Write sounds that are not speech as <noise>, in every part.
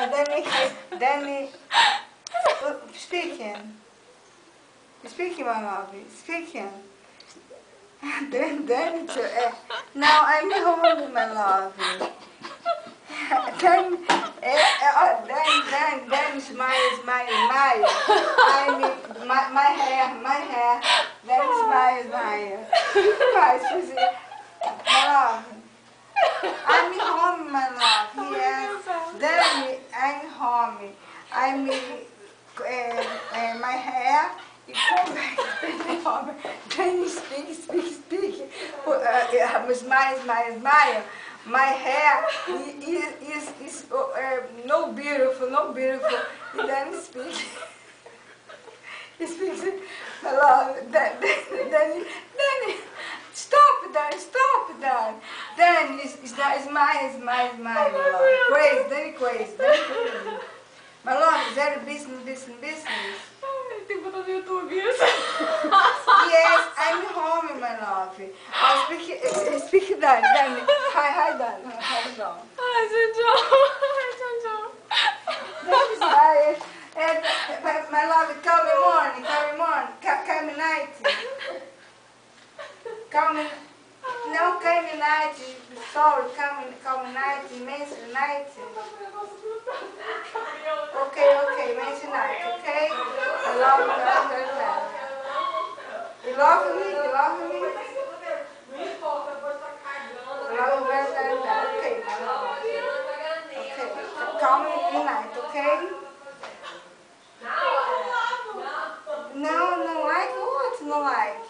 Then he, speaking. Speaking, my love, speaking. Then, then, to, uh, now I'm home, my love. Then, uh, uh, then, then, then, smile, smile, smile. I mean, my, my hair, my hair. Then smile, smile. <laughs> My love. I'm home, my love. Yes. I'm home. I mean, uh, uh, my hair. Come back, then home. Then you speak, speak, speak. Uh, smile, smile, smile. My hair is, is, is uh, no beautiful, no beautiful. Then speak. He speaks, my love. Then, then, then, then stop, then stop, then. Then it's, it's not, it's mine, it's mine, it's mine, my love. Crazy, then crazy, then crazy. My love, is that a business, business, business? Tem que botar no YouTube isso. Yes, I'm home, my love. I'll speak, uh, speak Dan, Dan. Hi, hi, Dan. Hi, Dan. Ai, tchau, tchau. Then smile. And my, my love, come in morning, come in morning, come, night. Come in, no, come in night. Sorry, come in, come in night, men's night. Okay, okay, men's night, okay? I love you, love you, love you. You love me, you love me. I love you very, very, very. Okay, my love. Okay, come in night, okay? No, no like what? No like.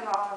menor